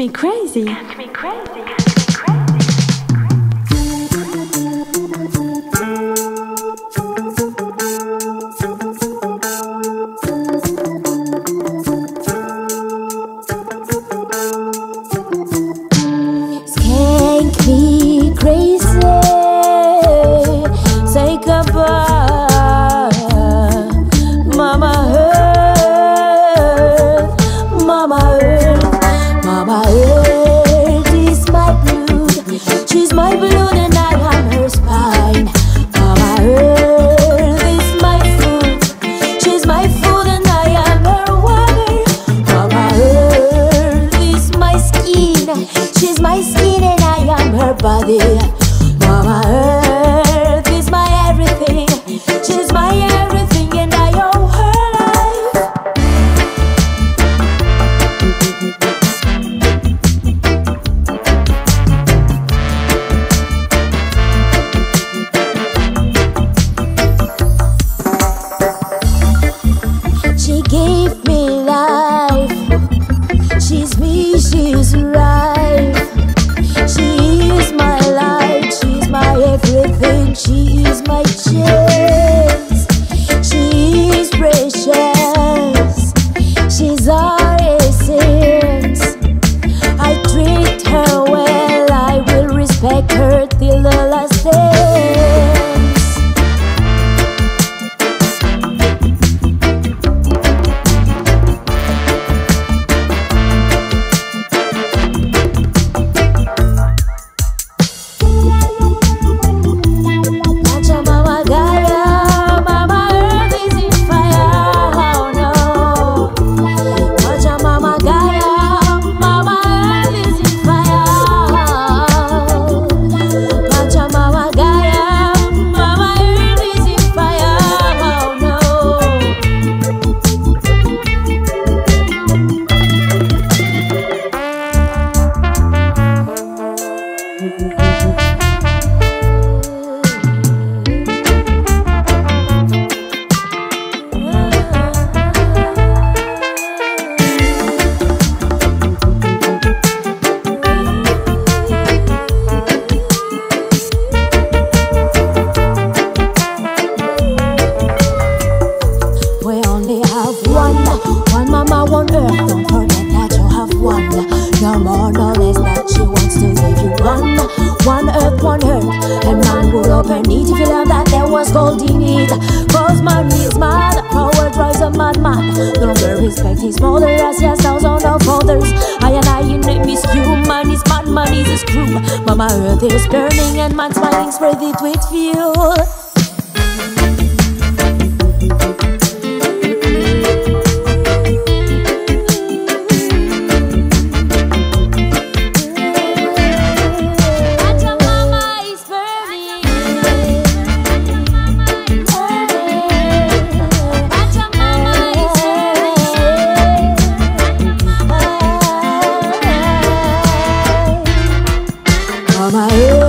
me crazy. Me crazy. my skin and I am her body. Mama, need to feel that there was gold in it. Cause man is mad, power drives a madman. No longer respect his mother as he has thousands of others. I and I in name is human, money's madman is a screw. Mama earth is burning and man's mind's is it with fuel. Calma, eu